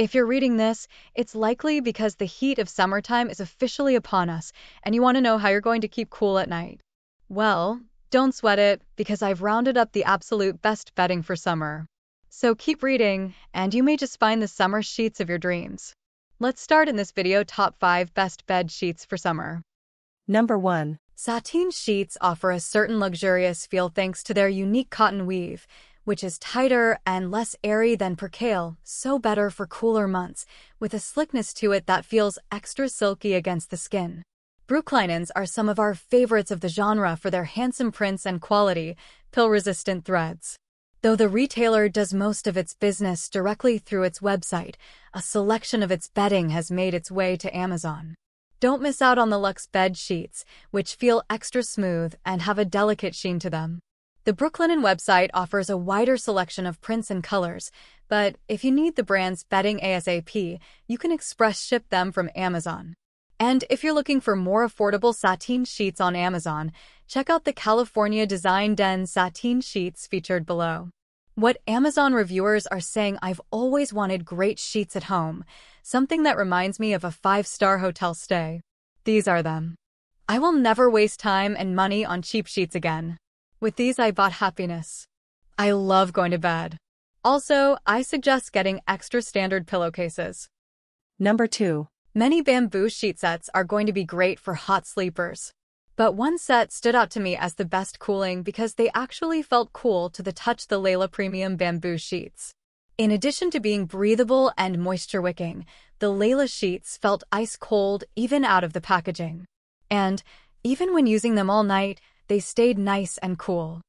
If you're reading this, it's likely because the heat of summertime is officially upon us and you want to know how you're going to keep cool at night. Well, don't sweat it because I've rounded up the absolute best bedding for summer. So keep reading and you may just find the summer sheets of your dreams. Let's start in this video top 5 best bed sheets for summer. Number 1. Sateen sheets offer a certain luxurious feel thanks to their unique cotton weave, which is tighter and less airy than percale, so better for cooler months, with a slickness to it that feels extra silky against the skin. Brooklinens are some of our favorites of the genre for their handsome prints and quality, pill-resistant threads. Though the retailer does most of its business directly through its website, a selection of its bedding has made its way to Amazon. Don't miss out on the luxe bed sheets, which feel extra smooth and have a delicate sheen to them. The Brooklinen website offers a wider selection of prints and colors, but if you need the brand's bedding ASAP, you can express ship them from Amazon. And if you're looking for more affordable sateen sheets on Amazon, check out the California Design Den sateen sheets featured below. What Amazon reviewers are saying I've always wanted great sheets at home, something that reminds me of a five-star hotel stay. These are them. I will never waste time and money on cheap sheets again. With these, I bought happiness. I love going to bed. Also, I suggest getting extra standard pillowcases. Number 2. Many bamboo sheet sets are going to be great for hot sleepers. But one set stood out to me as the best cooling because they actually felt cool to the touch the Layla Premium Bamboo Sheets. In addition to being breathable and moisture-wicking, the Layla sheets felt ice-cold even out of the packaging. And, even when using them all night, they stayed nice and cool.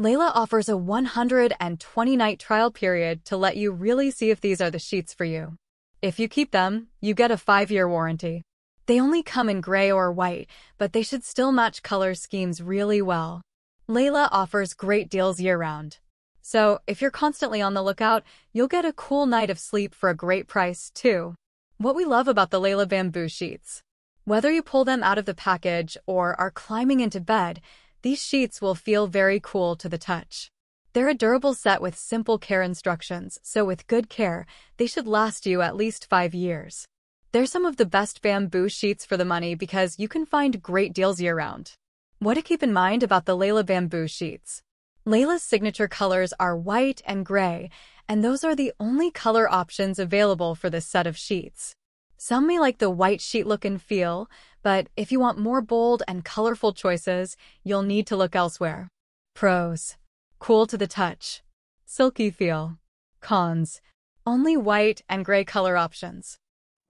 Layla offers a 120-night trial period to let you really see if these are the sheets for you. If you keep them, you get a 5-year warranty. They only come in gray or white, but they should still match color schemes really well. Layla offers great deals year-round. So, if you're constantly on the lookout, you'll get a cool night of sleep for a great price, too. What we love about the Layla bamboo sheets. Whether you pull them out of the package or are climbing into bed, these sheets will feel very cool to the touch. They're a durable set with simple care instructions, so with good care, they should last you at least five years. They're some of the best bamboo sheets for the money because you can find great deals year-round. What to keep in mind about the Layla bamboo sheets. Layla's signature colors are white and gray, and those are the only color options available for this set of sheets. Some may like the white sheet look and feel, but if you want more bold and colorful choices, you'll need to look elsewhere. Pros. Cool to the touch. Silky feel. Cons. Only white and gray color options.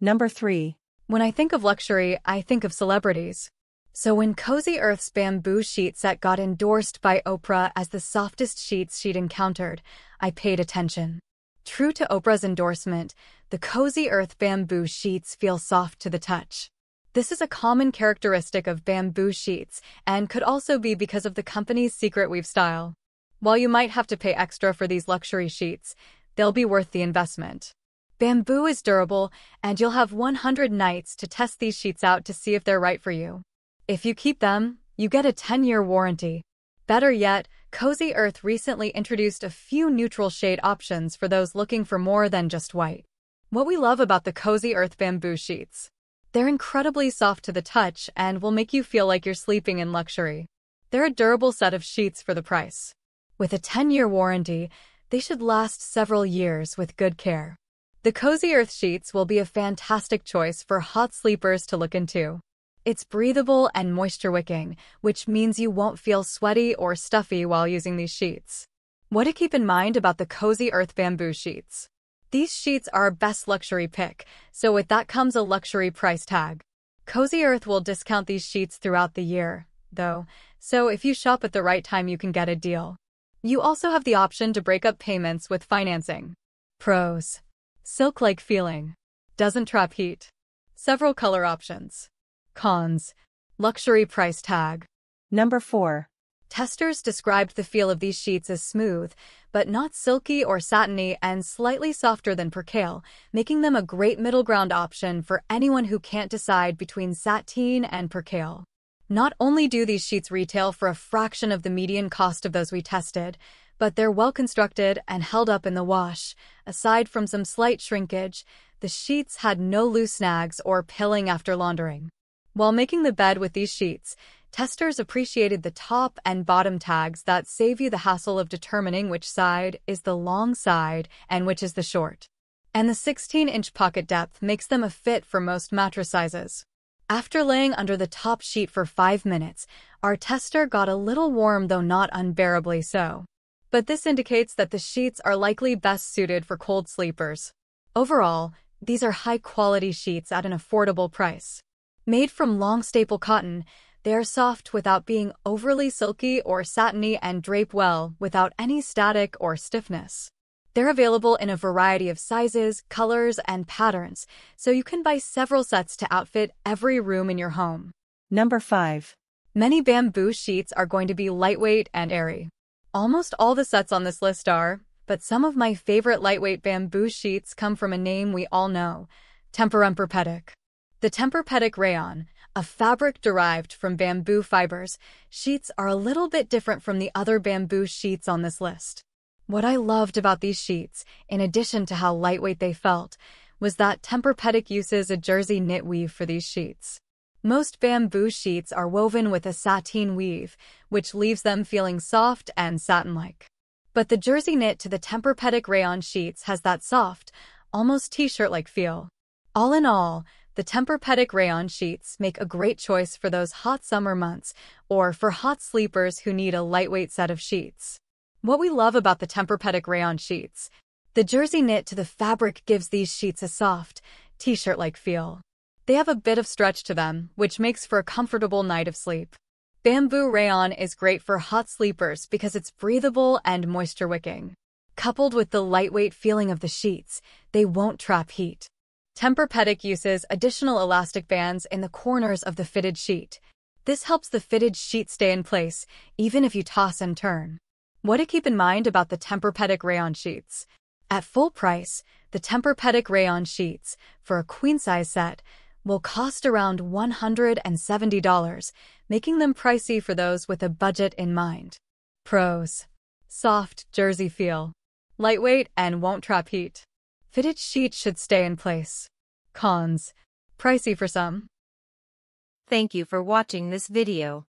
Number 3. When I think of luxury, I think of celebrities. So when Cozy Earth's bamboo sheet set got endorsed by Oprah as the softest sheets she'd encountered, I paid attention. True to Oprah's endorsement, the Cozy Earth bamboo sheets feel soft to the touch. This is a common characteristic of bamboo sheets and could also be because of the company's secret weave style. While you might have to pay extra for these luxury sheets, they'll be worth the investment. Bamboo is durable, and you'll have 100 nights to test these sheets out to see if they're right for you. If you keep them, you get a 10-year warranty. Better yet, Cozy Earth recently introduced a few neutral shade options for those looking for more than just white. What we love about the Cozy Earth bamboo sheets. They're incredibly soft to the touch and will make you feel like you're sleeping in luxury. They're a durable set of sheets for the price. With a 10-year warranty, they should last several years with good care. The Cozy Earth sheets will be a fantastic choice for hot sleepers to look into. It's breathable and moisture-wicking, which means you won't feel sweaty or stuffy while using these sheets. What to keep in mind about the Cozy Earth bamboo sheets. These sheets are our best luxury pick, so with that comes a luxury price tag. Cozy Earth will discount these sheets throughout the year, though, so if you shop at the right time you can get a deal. You also have the option to break up payments with financing. Pros. Silk-like feeling. Doesn't trap heat. Several color options. Cons. Luxury price tag. Number 4. Testers described the feel of these sheets as smooth, but not silky or satiny and slightly softer than percale, making them a great middle ground option for anyone who can't decide between sateen and percale. Not only do these sheets retail for a fraction of the median cost of those we tested, but they're well constructed and held up in the wash. Aside from some slight shrinkage, the sheets had no loose snags or pilling after laundering. While making the bed with these sheets, testers appreciated the top and bottom tags that save you the hassle of determining which side is the long side and which is the short. And the 16-inch pocket depth makes them a fit for most mattress sizes. After laying under the top sheet for five minutes, our tester got a little warm though not unbearably so. But this indicates that the sheets are likely best suited for cold sleepers. Overall, these are high-quality sheets at an affordable price. Made from long staple cotton, they are soft without being overly silky or satiny and drape well without any static or stiffness. They're available in a variety of sizes, colors, and patterns, so you can buy several sets to outfit every room in your home. Number 5. Many bamboo sheets are going to be lightweight and airy. Almost all the sets on this list are, but some of my favorite lightweight bamboo sheets come from a name we all know, Tempur-Pedic. The Tempur-Pedic rayon, a fabric derived from bamboo fibers, sheets are a little bit different from the other bamboo sheets on this list. What I loved about these sheets, in addition to how lightweight they felt, was that Tempur-Pedic uses a jersey knit weave for these sheets. Most bamboo sheets are woven with a sateen weave, which leaves them feeling soft and satin-like. But the jersey knit to the Tempur-Pedic rayon sheets has that soft, almost t-shirt-like feel. All in all, the Tempur-Pedic rayon sheets make a great choice for those hot summer months or for hot sleepers who need a lightweight set of sheets. What we love about the Tempur-Pedic rayon sheets, the jersey knit to the fabric gives these sheets a soft, t-shirt-like feel. They have a bit of stretch to them, which makes for a comfortable night of sleep. Bamboo rayon is great for hot sleepers because it's breathable and moisture-wicking. Coupled with the lightweight feeling of the sheets, they won't trap heat. Tempur-Pedic uses additional elastic bands in the corners of the fitted sheet. This helps the fitted sheet stay in place, even if you toss and turn. What to keep in mind about the Tempur-Pedic rayon sheets? At full price, the Tempur-Pedic rayon sheets, for a queen-size set, will cost around $170, making them pricey for those with a budget in mind. Pros. Soft, jersey feel. Lightweight and won't trap heat. Fitted sheets should stay in place. Cons. Pricey for some. Thank you for watching this video.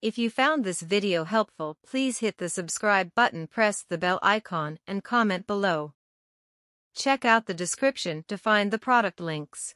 If you found this video helpful, please hit the subscribe button, press the bell icon, and comment below. Check out the description to find the product links.